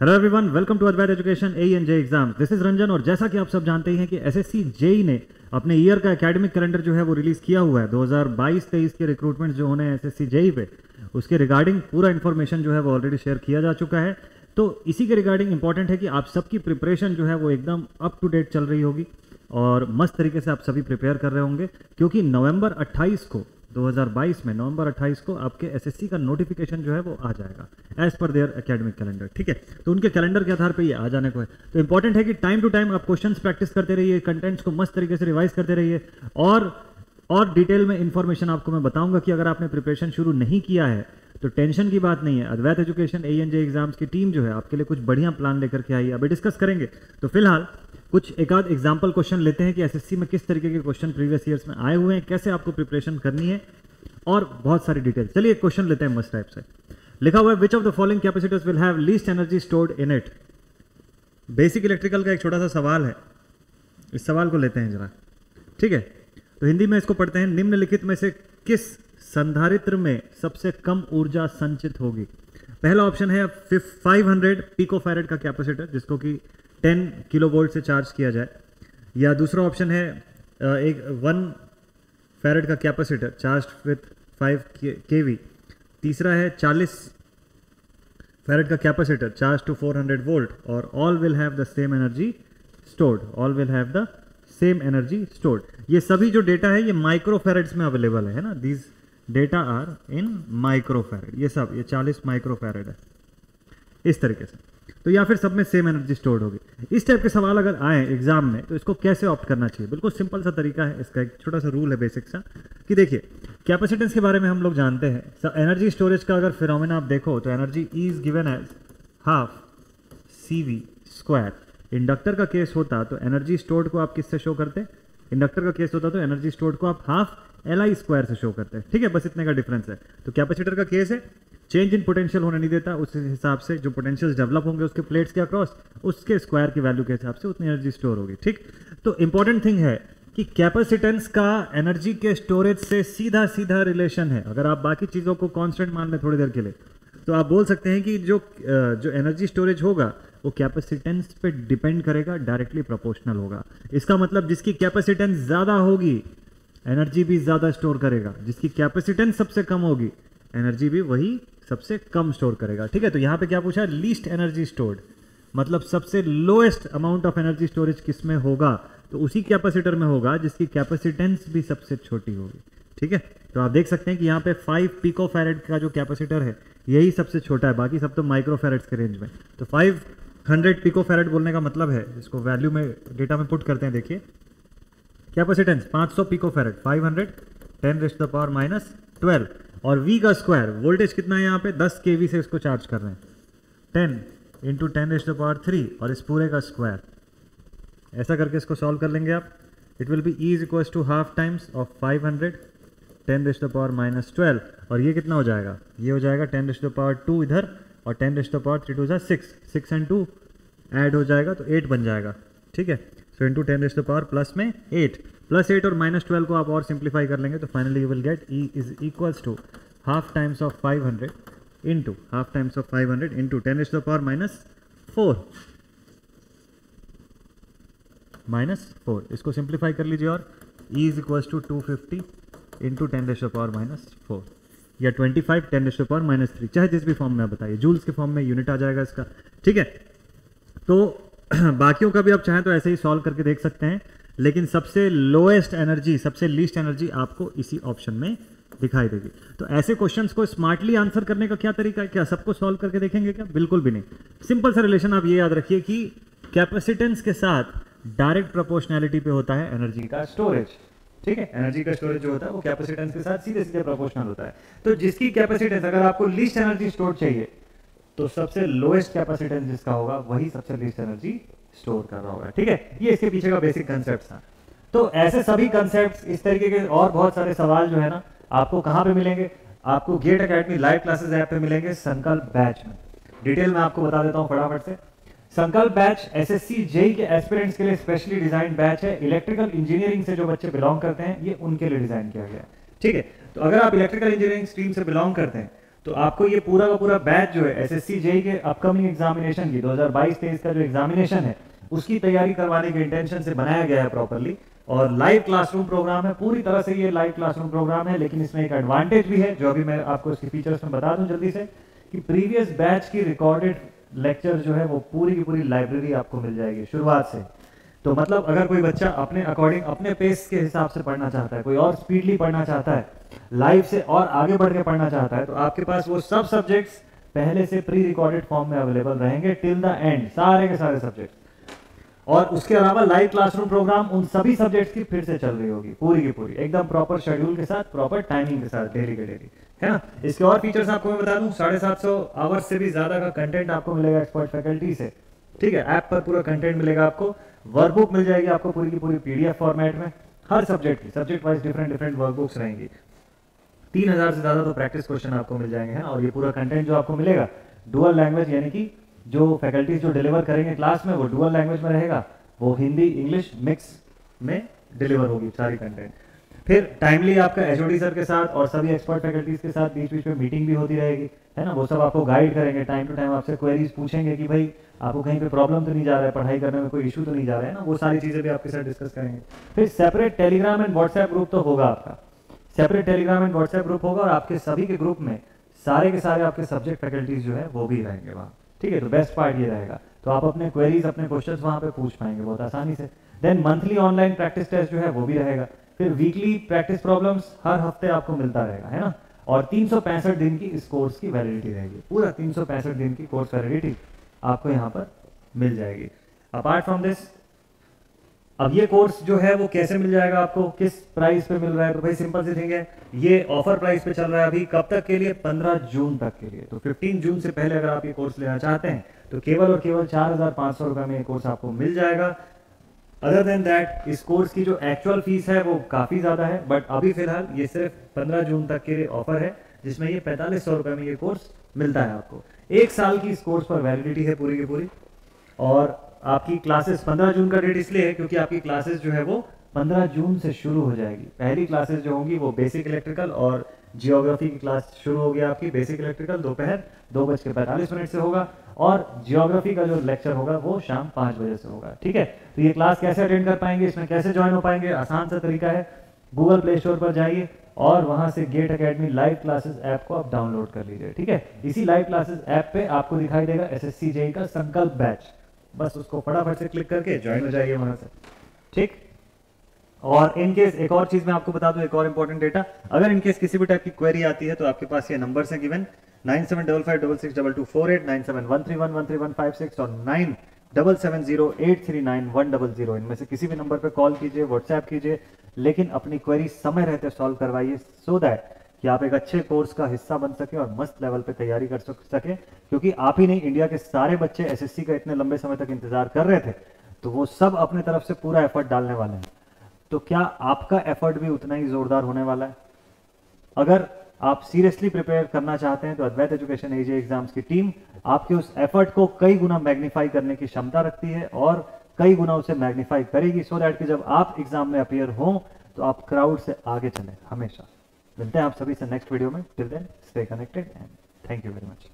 Hello everyone welcome to Advait education A N J exam this is Ranjan और जैसा कि आप सब जानते हैं कि एसएससी जेई ने अपने ईयर का एकेडमिक कैलेंडर जो है वो रिलीज़ किया हुआ है। 2022-23 के रिक्रूटमेंट जो होने हैं एसएससी जेई पे, उसके रिगार्डिंग पूरा इन्फॉर्मेशन जो है वो ऑलरेडी शेयर किया जा चुका है। तो इसी के रिगार्डिंग इंपॉर्टेंट है कि आप सबकी प्रिपरेशन जो है वो एकदम अप टू डेट चल रही होगी और मस्त तरीके से आप सभी प्रिपेयर कर रहे होंगे, क्योंकि नवंबर 28 को 2022 में नवंबर 28 को आपके एसएससी का नोटिफिकेशन जो है वो आ जाएगा as per there academic calendar ठीक है? तो उनके कैलेंडर के आधार पे ये आ जाने को है। तो इंपॉर्टेंट है कि टाइम टू टाइम आप क्वेश्चंस प्रैक्टिस करते रहिए कंटेंट्स को मस्त तरीके से रिवाइज करते रहिए, और और डिटेल में इंफॉर्मेशन आपको मैं बताऊँगा कि अगर आपने प्रिपरेशन शुरू नहीं किया है तो टेंशन की बात नहीं है। Advait education A N J exams की टीम जो है, आपके लिए कुछ बढ़िया प्लान लेकर के आई है। अभी डिस्कस करेंगे। तो फ़िलहाल, कुछ एक आध एग्ज़ाम्पल क्वेश्चन लेते हैं कि एसएससी में किस तरीके के क्वेश्चन प्रीवियस ईयर्स में आए हुए हैं, कैसे आपको प्रिपरेशन करनी है, और बहुत सारी डिटेल चलिए क्वेश्चन लेते हैं मस्ट टाइप से। लिखा हुआ है which of the following capacitors will have least energy stored in it basic electrical का एक छोटा सा सवाल है। इस सवाल को लेते हैं जरा। ठीक है? तो हिंदी में इसको पढ़ते हैं, निम्नलिखित में से किस संधारित्र में सबसे कम ऊर्जा संचित होगी? पहला ऑप्शन है 500 पिको फैरेड का कैपेसिटर, जिसको कि 10 किलो वोल्ट से चार्ज किया जाए। या दूसरा ऑप्शन है एक वन फैरेड का capacitor charge with 5 K V तीसरा है 40 फैरेड का कैपेसिटर चार्ज टू 400 वोल्ट, और all will have the same energy stored, all will have the same energy stored ये सभी जो डेटा है, ये माइक्रो फैरेड्स में अवेलेबल है ना? These data are in micro farad ये सब, ये 40 माइक्रो फैरेड है। इस तरीके से। तो या फिर सब में सेम एनर्जी स्टोर्ड होगी। इस टाइप के सवाल अगर आए एग्ज़ाम में तो इसको कैसे ऑप्ट करना चाहिए? बिल्कुल सिंपल सा तरीका है। इसका एक छोटा सा रूल है बेसिक सा, कि देखिए कैपेसिटेंस के बारे में हम लोग जानते हैं। एनर्जी स्टोरेज का अगर फिनोमिना आप देखो तो energy is given as half C V square inductor का केस होता तो एनर्जी स्टोर्ड को आप किससे शो करते? इंडक्टर का केस होता तो एनर्जी स्टोर्ड को आप हाफ़ एल आई स्क्वायर से शो करते। हैं ठीक है, बस इतने का डिफरेंस है। तो कैपेसिटर का केस है चेंज इन पोटेंशियल होने नहीं देता, उस हिसाब से जो पोटेंशियल डेवलप होंगे, उसके प्लेट्स के अक्रॉस उसके स्क्वायर की वैल्यू के हिसाब से उतनी एनर्जी स्टोर होगी, ठीक? तो इंपॉर्टेंट थिंग है कि कैपेसिटेंस का एनर्जी के स्टोरेज से सीधा सीधा रिलेशन है। अगर आप बाकी चीज़ों को कांस्टेंट मान लें थोड़ी देर के लिए तो आप बोल सकते हैं कि जो जो एनर्जी स्टोरेज होगा वो कैपेसिटेंस पे डिपेंड करेगा डायरेक्टली प्रोपोर्शनल होगा। इसका मतलब जिसकी कैपेसिटेंस ज़्यादा होगी एनर्जी भी ज़्यादा स्टोर करेगा। जिसकी कैपेसिटेंस सबसे कम होगी एनर्जी भी वही सबसे कम स्टोर करेगा। ठीक है तो यहाँ पे क्या पूछा लीस्ट एनर्जी स्टोर्ड मतलब सबसे lowest amount of energy storage किसमें होगा? तो उसी कैपेसिटर में होगा, जिसकी कैपेसिटेंस भी सबसे छोटी होगी। ठीक है तो आप देख सकते हैं कि यहाँ पे फाइव पिको फैरेड का जो कैपेसिटर है, यही सबसे छोटा है। बाकी सब तो माइक्रो फैरेड्स के रेंज में। तो हंड्रेड पिको फैरेड बोलने का मतलब है इसको वैल्यू में डेटा में पुट करते हैं, देखिए। Capacitance 500 pico farad 500 10 raise the power minus 12 और वी का स्क्वायर वोल्टेज कितना है यहाँ पे? 10 के वी से इसको चार्ज कर रहे हैं। Ten into ten raise the power three और इस पूरे का स्क्वायर ऐसा करके इसको सॉल्व कर लेंगे आप। It will be is equals to half times of 500 ten raise the power minus twelve और ये कितना हो जाएगा? ये हो जाएगा ten raise the power two इधर और ten raise power three two जा six six and two add हो जाएगा तो एट बन जाएगा, ठीक है? So into ten raise power plus में एट प्लस एट और माइनस ट्वेल्व को आप और सिंप्लीफाई कर लेंगे तो finally you will get E is equals to half times of five hundred into half times of five hundred into ten raise power minus four minus four इसको simplify कर लीजिए और E is equals to two fifty into ten raise power minus four या twenty five ten raise power minus three चाहे जिस भी form में आप बताइए जूल्स के फॉर्म में यूनिट आ जाएगा इसका, ठीक है? तो बाकियों का भी आप चाहें तो ऐसे ही सॉल्व करके देख सकते हैं, लेकिन सबसे लोएस्ट एनर्जी सबसे लीस्ट एनर्जी आपको इसी ऑप्शन में दिखाई देगी। तो ऐसे क्वेश्चंस को स्मार्टली आंसर करने का क्या तरीका है? क्या सबको सॉल्व करके देखेंगे क्या? बिल्कुल भी नहीं। सिंपल सा रिलेशन आप ये याद रखिए कि कैपेसिटेंस के साथ डायरेक्ट प्रोपोर्शनैलिटी पे होता है एनर्जी का स्टोरेज ठीक है? एनर्जी का स्टोरेज जो होता है वो कैपेसिटेंस के साथ सीधे सीधे प्रोपोर्शनल होता है। तो जिसकी कैपेसिटेंस अगर आपको लीस्ट एनर्जी स्टोर चाहिए तो सबसे लोएस्ट कैपेसिटेंस जिसका होगा, वही सबसे लीस्ट एनर्जी स्टोर कर रहा होगा। ठीक है? ये इसके पीछे का बेसिक कंसेप्ट था। तो ऐसे सभी कंसेप्ट इस तरीके के और बहुत सारे सवाल जो है ना, आपको कहाँ पे मिलेंगे? आपको Gate Academy live classes app पे मिलेंगे संकल्प बैच में। डिटेल में आपको बता देता हूँ फटाफट से। संकल्प बैच एसएससी जेई के एस्पिरेंट्स के लिए स्पेशली डिज़ाइन बैच है। इलेक्ट्रिकल इंजीनियरिंग से जो बच्चे बिलोंग करते हैं, ये उनके लिए डिज़ाइन किया गया ठीक है? तो अगर आप इलेक्ट्रिकल इंजीनियरिंग स्ट्रीम से बिलोंग करते हैं तो आपको ये पूरा का पूरा बैच जो है एसएससी जेई के अपकमिंग एग्जामिनेशन की 2022-23 का जो एग्जामिनेशन है, उसकी तैयारी करवाने के इंटेंशन से बनाया गया है प्रॉपरली और लाइव क्लासरूम प्रोग्राम है, पूरी तरह से ये लाइव क्लासरूम प्रोग्राम है, लेकिन इसमें एक एडवांटेज भी है, जो अभी मैं आपको इसके फीचर्स में बता दूँ जल्दी से, कि प्रीवियस बैच की रिकॉर्डेड लेक्चर जो है वो पूरी की पूरी लाइब्रेरी आपको मिल जाएगी, शुरुआत से। तो मतलब अगर कोई बच्चा अपने अकॉर्डिंग अपने पेस के हिसाब से पढ़ना चाहता है, कोई और स्पीडली पढ़ना चाहता है लाइव से और आगे बढ़ के पढ़ना चाहता है तो आपके पास वो सब सब्जेक्ट्स पहले से प्री रिकॉर्डेड फॉर्म में अवेलेबल रहेंगे टिल द एंड सारे के सारे सब्जेक्ट और उसके अलावा लाइव क्लासरूम प्रोग्राम उन सभी सब्जेक्ट्स की फिर से चल रही होगी, पूरी की पूरी, एकदम प्रॉपर शेड्यूल के साथ प्रॉपर टाइमिंग के साथ डेली के डेली है ना? इसके और फीचर्स आपको मैं बता दूँ, साढ़े सात सौ आवर्स से भी ज़्यादा का कंटेंट आपको मिलेगा एक्सपर्ट फैकल्टी से। ठीक है? ऐप पर पूरा कंटेंट मिलेगा आपको। वर्कबुक मिल जाएगी आपको पूरी की पूरी पीडीएफ फॉर्मेट में। हर सब्जेक्ट की। Subject wise different different workbooks रहेंगी। तीन हज़ार से ज़्यादा तो प्रैक्टिस क्वेश्चन आपको मिल जाएँगे और ये पूरा कंटेंट जो आपको मिलेगा डुअल लैंग्वेज यानी कि जो फैकल्टीज जो डिलीवर करेंगे क्लास में, वो डुअल लैंग्वेज में रहेगा, वो हिंदी इंग्लिश मिक्स में डिलीवर होगी सारी कंटेंट फिर टाइमली आपका एचओडी सर के साथ और सभी एक्सपर्ट फैकल्टीज के साथ बीच बीच में मीटिंग भी होती रहेगी, है ना? वो सब आपको गाइड करेंगे टाइम टू टाइम आपसे क्वेरीज पूछेंगे कि भाई, आपको कहीं पे प्रॉब्लम तो नहीं जा रहा है, पढ़ाई करने में कोई इशू तो नहीं जा रहा है ना? वो सारी चीज़ें भी आपके साथ डिस्कस करेंगे। फिर separate Telegram and WhatsApp group तो होगा आपका। Separate Telegram and WhatsApp group होगा और आपके सभी के ग्रुप में सारे के सारे आपके सब्जेक्ट फैकल्टीज जो है, वो भी रहेंगे वहाँ। ठीक है? तो बेस्ट पार्ट ये रहेगा। तो आप अपने क्वेरीज अपने क्वेश्चन वहाँ पे पूछ पाएँगे बहुत आसानी से। Then monthly online practice test जो है, वो भी रहेगा। फिर वीकली प्रैक्टिस प्रॉब्लम्स हर हफ़्ते आपको मिलता रहेगा, है ना? और तीन सौ पैंसठ दिन की इस कोर्स की वैलिडिटी रहेगी। पूरा तीन सौ पैंसठ दिन की कोर्स वैलिडिटी आपको यहाँ पर मिल जाएगी। अपार्ट फ्रॉम दिस अब ये कोर्स जो है वो कैसे मिल जाएगा आपको? किस प्राइस पे मिल रहा है? तो भाई सिंपल सी थिंग है। ये ऑफ़र प्राइस पे चल रहा है अभी कब तक के लिए? 15 जून तक के लिए। तो 15 जून से पहले अगर आप ये कोर्स लेना चाहते हैं तो केवल और केवल चार हज़ार में ये कोर्स आपको मिल जाएगा। अदर देन दैट इस कोर्स की जो एक्चुअल फ़ीस है, वो काफ़ी ज़्यादा है बट अभी फ़िलहाल ये सिर्फ़ पंद्रह जून तक के लिए ऑफ़र है, जिसमें ये पैंतालीस सौ रुपए में ये कोर्स मिलता है आपको। एक साल की इस कोर्स पर वैलिडिटी है पूरी की पूरी, और आपकी क्लासेस 15 जून का डेट इसलिए है, क्योंकि आपकी क्लासेस जो है वो 15 जून से शुरू हो जाएगी। पहली क्लासेस जो होंगी वो बेसिक इलेक्ट्रिकल और जियोग्राफी की क्लास शुरू होगी आपकी। बेसिक इलेक्ट्रिकल दोपहर दो बज के पैंतालीस मिनट से होगा और जियोग्राफी का जो लेक्चर होगा वो शाम पाँच बजे से होगा। ठीक है? तो ये क्लास कैसे अटेंड कर पाएँगे? इसमें कैसे ज्वाइन हो पाएँगे? आसान सा तरीका है। गूगल प्ले स्टोर पर जाइए और वहाँ से Gate Academy live classes app को आप डाउनलोड कर लीजिए। ठीक है? इसी लाइव क्लासेस ऐप पे आपको दिखाई देगा एसएससी जेई का संकल्प बैच बस उसको फटाफट से क्लिक करके ज्वाइन हो जाइए वहाँ से। ठीक? और इन केस एक और चीज़ मैं आपको बता दूँ, एक और इंपॉर्टेंट डेटा अगर इन केस किसी भी टाइप की क्वेरी आती है तो आपके पास ये नंबर है given nine seven double five double six double two four eight nine seven one three one one three one five six और nine double seven zero eight three nine one double zero इनमें से किसी भी number पर call कीजिए WhatsApp कीजिए, लेकिन अपनी क्वेरी समय रहते सॉल्व करवाइए सो दैट कि आप एक अच्छे कोर्स का हिस्सा बन सके और मस्त लेवल पे तैयारी कर सके क्योंकि आप ही नहीं इंडिया के सारे बच्चे एसएससी का इतने लंबे समय तक इंतज़ार कर रहे थे तो वो सब अपने तरफ़ से पूरा एफर्ट डालने वाले हैं। तो क्या आपका एफर्ट भी उतना ही जोरदार होने वाला है? अगर आप सीरियसली प्रिपेयर करना चाहते हैं तो अद्वैत एजुकेशन एजे एग्ज़ाम्स की टीम आपके उस एफर्ट को कई गुना मैग्नीफाई करने की क्षमता रखती है और कई गुना उसे मैग्नीफाई करेगी सो दैट कि जब आप एग्ज़ाम में अपियर हो तो आप क्राउड से आगे चले हमेशा। मिलते हैं आप सभी से नेक्स्ट वीडियो में। Till then stay connected and thank you very much